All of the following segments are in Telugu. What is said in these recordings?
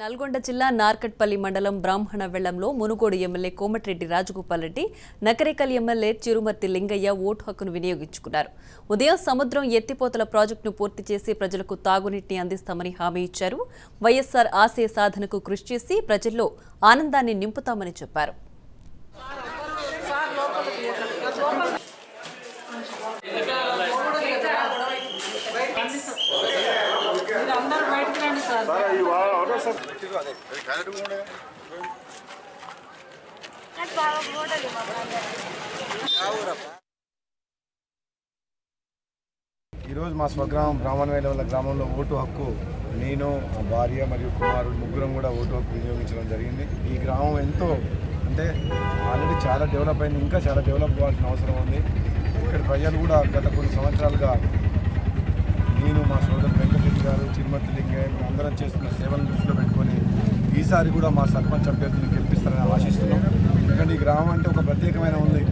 నల్గొండ జిల్లా నార్కట్పల్లి మండలం బ్రాహ్మణ వెళ్ళంలో Munugode MLA Komatireddy Rajagopal Reddy Nakrekal MLA Chirumarthi Lingaiah vote హక్కును వినియోగించుకున్నారు. ఉదయం సముద్రం ఎత్తిపోతల ప్రాజెక్టును పూర్తి చేసి ప్రజలకు తాగునీటిని అందిస్తామని హామీ ఇచ్చారు. వైఎస్సార్ ఆశయ సాధనకు కృషి చేసి ప్రజల్లో ఆనందాన్ని నింపుతామని చెప్పారు. అందరూ బయటకు రండి సార్ ఈరోజు మా స్వగ్రామం బ్రాహ్మణవేల వల్ల గ్రామంలో ఓటు హక్కు నేను భార్య మరియు కుమారుడు ముగ్గురం కూడా ఓటు హక్కు వినియోగించడం జరిగింది. ఈ గ్రామం ఎంతో అంటే ఆల్రెడీ చాలా డెవలప్ అయింది ఇంకా చాలా డెవలప్ కావాల్సిన అవసరం ఉంది. ఇక్కడ ప్రజలు కూడా గత కొన్ని సంవత్సరాలుగా నేను మా సోదరు వెంకటరెడ్డి గారు అందరం చేస్తున్న సేవలను దృష్టిలో పెట్టుకొని ఈసారి కూడా మా సర్పంచ్ అభ్యర్థులు గెలిపిస్తారని ఆశిస్తున్నాం. ఎందుకంటే ఈ గ్రామం అంటే ఒక ప్రత్యేకమైన ఉంది.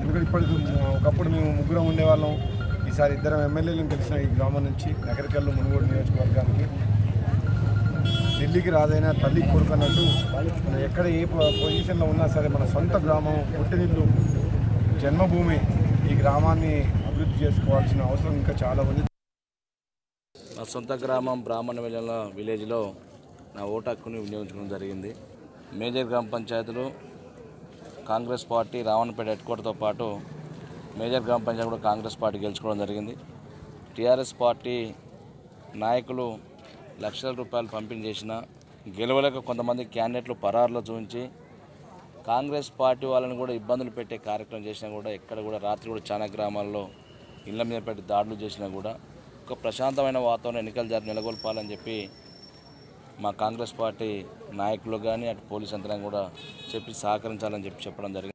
ఎందుకంటే ఇప్పటికి ఒకప్పుడు మేము ముగ్గురం ఉండేవాళ్ళం. ఈసారి ఇద్దరం ఎమ్మెల్యేలను గెలిచిన ఈ గ్రామం నుంచి నగరికల్లు మునుగోడు నియోజకవర్గానికి. ఢిల్లీకి రాదైనా తల్లి కొడుకు మనం ఎక్కడ ఏ పొజిషన్లో ఉన్నా సరే మన సొంత గ్రామం పుట్టినిల్లు జన్మభూమి ఈ గ్రామాన్ని అభివృద్ధి చేసుకోవాల్సిన అవసరం ఇంకా చాలా ఉంది. నా సొంత గ్రామం బ్రాహ్మణ విలేజ్లో విలేజ్లో నా ఓటు హక్కుని వినియోగించడం జరిగింది. మేజర్ గ్రామ పంచాయతీలు కాంగ్రెస్ పార్టీ రావణపేట హెడ్ క్వార్టర్తో పాటు మేజర్ గ్రామ పంచాయతీ కూడా కాంగ్రెస్ పార్టీ గెలుచుకోవడం జరిగింది. టీఆర్ఎస్ పార్టీ నాయకులు లక్షల రూపాయలు పంపిణీ చేసిన గెలవలేక కొంతమంది క్యాండిడేట్లు పరారులో చూపించి కాంగ్రెస్ పార్టీ వాళ్ళని కూడా ఇబ్బందులు పెట్టే కార్యక్రమం చేసినా కూడా ఎక్కడ కూడా రాత్రి కూడా చాలా గ్రామాల్లో ఇళ్ళ మీద పెట్టి దాడులు చేసినా కూడా ఒక ప్రశాంతమైన వాతావరణం ఎన్నికలు జరిపి నెలకొల్పాలని చెప్పి మా కాంగ్రెస్ పార్టీ నాయకులు కానీ అటు పోలీస్ యంత్రాంగం కూడా చెప్పి సహకరించాలని చెప్పి చెప్పడం జరిగింది.